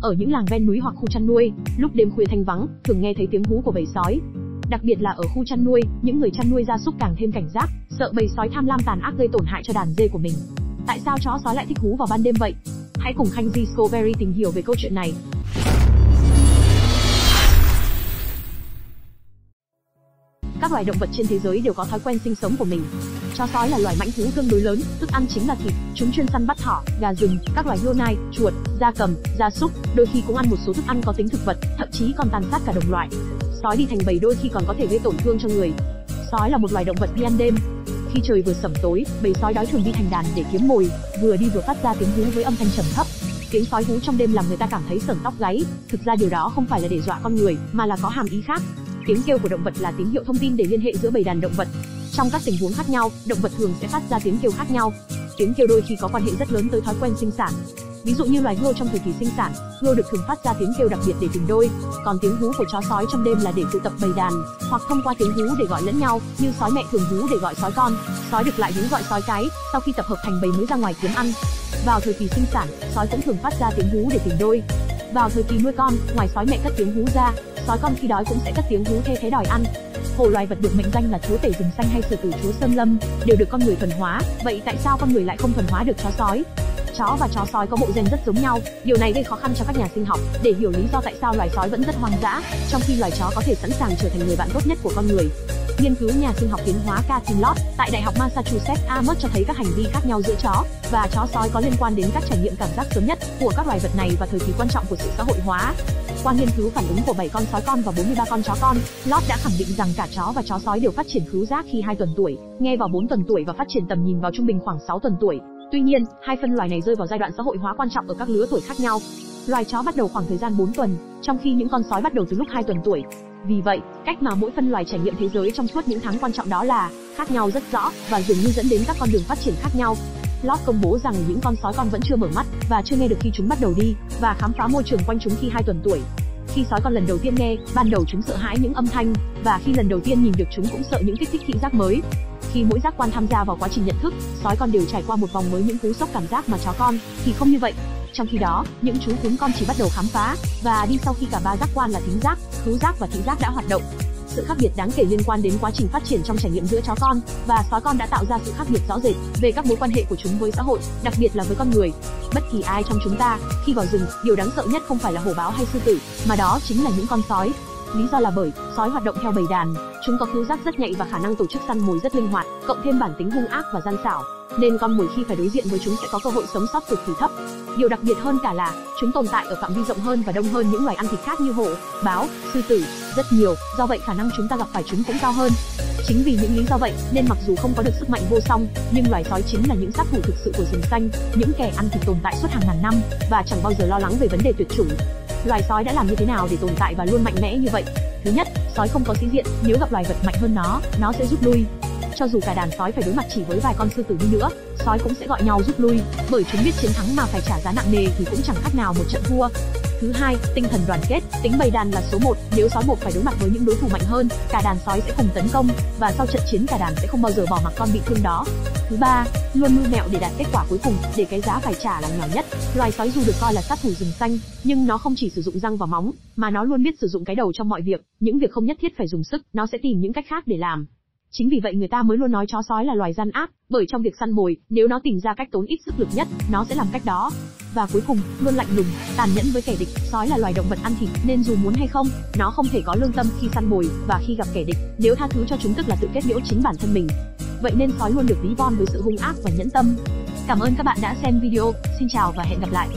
Ở những làng ven núi hoặc khu chăn nuôi, lúc đêm khuya thanh vắng, thường nghe thấy tiếng hú của bầy sói. Đặc biệt là ở khu chăn nuôi, những người chăn nuôi gia súc càng thêm cảnh giác, sợ bầy sói tham lam tàn ác gây tổn hại cho đàn dê của mình. Tại sao chó sói lại thích hú vào ban đêm vậy? Hãy cùng Khanh Discovery tìm hiểu về câu chuyện này. Các loài động vật trên thế giới đều có thói quen sinh sống của mình. Chó sói là loài mãnh thú tương đối lớn, thức ăn chính là thịt, chúng chuyên săn bắt thỏ, gà rừng, các loài hươu nai, chuột, gia cầm, gia súc, đôi khi cũng ăn một số thức ăn có tính thực vật, thậm chí còn tàn sát cả đồng loại. Sói đi thành bầy đôi khi còn có thể gây tổn thương cho người. Sói là một loài động vật đi ăn đêm. Khi trời vừa sẩm tối, bầy sói đói thường đi thành đàn để kiếm mồi, vừa đi vừa phát ra tiếng hú với âm thanh trầm thấp. Tiếng sói hú trong đêm làm người ta cảm thấy sởn tóc gáy, thực ra điều đó không phải là để dọa con người, mà là có hàm ý khác. Tiếng kêu của động vật là tín hiệu thông tin để liên hệ giữa bầy đàn động vật. Trong các tình huống khác nhau, động vật thường sẽ phát ra tiếng kêu khác nhau. Tiếng kêu đôi khi có quan hệ rất lớn tới thói quen sinh sản. Ví dụ như loài hươu trong thời kỳ sinh sản, hươu được thường phát ra tiếng kêu đặc biệt để tình đôi, còn tiếng hú của chó sói trong đêm là để tụ tập bầy đàn, hoặc thông qua tiếng hú để gọi lẫn nhau, như sói mẹ thường hú để gọi sói con, sói được lại hú gọi sói cái, sau khi tập hợp thành bầy mới ra ngoài kiếm ăn. Vào thời kỳ sinh sản, sói cũng thường phát ra tiếng hú để tình đôi. Vào thời kỳ nuôi con, ngoài sói mẹ cất tiếng hú ra, sói con khi đói cũng sẽ cất tiếng hú thê thế đòi ăn. Hổ loài vật được mệnh danh là chúa tể rừng xanh hay sử tử chúa sơn lâm, đều được con người thuần hóa, vậy tại sao con người lại không thuần hóa được chó sói? Chó và chó sói có bộ gen rất giống nhau, điều này gây khó khăn cho các nhà sinh học để hiểu lý do tại sao loài sói vẫn rất hoang dã, trong khi loài chó có thể sẵn sàng trở thành người bạn tốt nhất của con người. Nghiên cứu nhà sinh học tiến hóa Catherine Lott tại Đại học Massachusetts Amherst cho thấy các hành vi khác nhau giữa chó và chó sói có liên quan đến các trải nghiệm cảm giác sớm nhất của các loài vật này và thời kỳ quan trọng của sự xã hội hóa. Qua nghiên cứu phản ứng của 7 con sói con và 43 con chó con, Lott đã khẳng định rằng cả chó và chó sói đều phát triển khứu giác khi 2 tuần tuổi, nghe vào 4 tuần tuổi và phát triển tầm nhìn vào trung bình khoảng 6 tuần tuổi. Tuy nhiên, hai phân loài này rơi vào giai đoạn xã hội hóa quan trọng ở các lứa tuổi khác nhau. Loài chó bắt đầu khoảng thời gian 4 tuần, trong khi những con sói bắt đầu từ lúc 2 tuần tuổi. Vì vậy, cách mà mỗi phân loài trải nghiệm thế giới trong suốt những tháng quan trọng đó là khác nhau rất rõ và dường như dẫn đến các con đường phát triển khác nhau. Lord công bố rằng những con sói con vẫn chưa mở mắt và chưa nghe được khi chúng bắt đầu đi và khám phá môi trường quanh chúng khi 2 tuần tuổi. Khi sói con lần đầu tiên nghe, ban đầu chúng sợ hãi những âm thanh và khi lần đầu tiên nhìn được chúng cũng sợ những kích thích thị giác mới. Khi mỗi giác quan tham gia vào quá trình nhận thức, sói con đều trải qua một vòng mới những cú sốc cảm giác mà chó con thì không như vậy. Trong khi đó, những chú cún con chỉ bắt đầu khám phá và đi sau khi cả ba giác quan là thính giác, khứu giác và thị giác đã hoạt động. Sự khác biệt đáng kể liên quan đến quá trình phát triển trong trải nghiệm giữa chó con và sói con đã tạo ra sự khác biệt rõ rệt về các mối quan hệ của chúng với xã hội, đặc biệt là với con người. Bất kỳ ai trong chúng ta, khi vào rừng, điều đáng sợ nhất không phải là hổ báo hay sư tử, mà đó chính là những con sói. Lý do là bởi sói hoạt động theo bầy đàn, chúng có khứu giác rất nhạy và khả năng tổ chức săn mồi rất linh hoạt, cộng thêm bản tính hung ác và gian xảo, nên con mồi khi phải đối diện với chúng sẽ có cơ hội sống sót cực kỳ thấp. Điều đặc biệt hơn cả là chúng tồn tại ở phạm vi rộng hơn và đông hơn những loài ăn thịt khác như hổ, báo, sư tử, rất nhiều, do vậy khả năng chúng ta gặp phải chúng cũng cao hơn. Chính vì những lý do vậy nên mặc dù không có được sức mạnh vô song, nhưng loài sói chính là những sát thủ thực sự của rừng xanh, những kẻ ăn thịt tồn tại suốt hàng ngàn năm và chẳng bao giờ lo lắng về vấn đề tuyệt chủng. Loài sói đã làm như thế nào để tồn tại và luôn mạnh mẽ như vậy? Thứ nhất, sói không có sĩ diện, nếu gặp loài vật mạnh hơn nó, nó sẽ rút lui. Cho dù cả đàn sói phải đối mặt chỉ với vài con sư tử đi nữa, sói cũng sẽ gọi nhau rút lui, bởi chúng biết chiến thắng mà phải trả giá nặng nề thì cũng chẳng khác nào một trận thua. Thứ hai, tinh thần đoàn kết, tính bầy đàn là số 1, nếu sói buộc phải đối mặt với những đối thủ mạnh hơn, cả đàn sói sẽ cùng tấn công và sau trận chiến cả đàn sẽ không bao giờ bỏ mặc con bị thương đó. Thứ ba, luôn mưu mẹo để đạt kết quả cuối cùng, để cái giá phải trả là nhỏ nhất. Loài sói dù được coi là sát thủ rừng xanh, nhưng nó không chỉ sử dụng răng và móng, mà nó luôn biết sử dụng cái đầu trong mọi việc, những việc không nhất thiết phải dùng sức, nó sẽ tìm những cách khác để làm. Chính vì vậy người ta mới luôn nói chó sói là loài gian ác, bởi trong việc săn mồi, nếu nó tìm ra cách tốn ít sức lực nhất, nó sẽ làm cách đó. Và cuối cùng, luôn lạnh lùng, tàn nhẫn với kẻ địch, sói là loài động vật ăn thịt, nên dù muốn hay không, nó không thể có lương tâm khi săn mồi và khi gặp kẻ địch, nếu tha thứ cho chúng tức là tự kết liễu chính bản thân mình. Vậy nên sói luôn được ví von với sự hung ác và nhẫn tâm. Cảm ơn các bạn đã xem video, xin chào và hẹn gặp lại.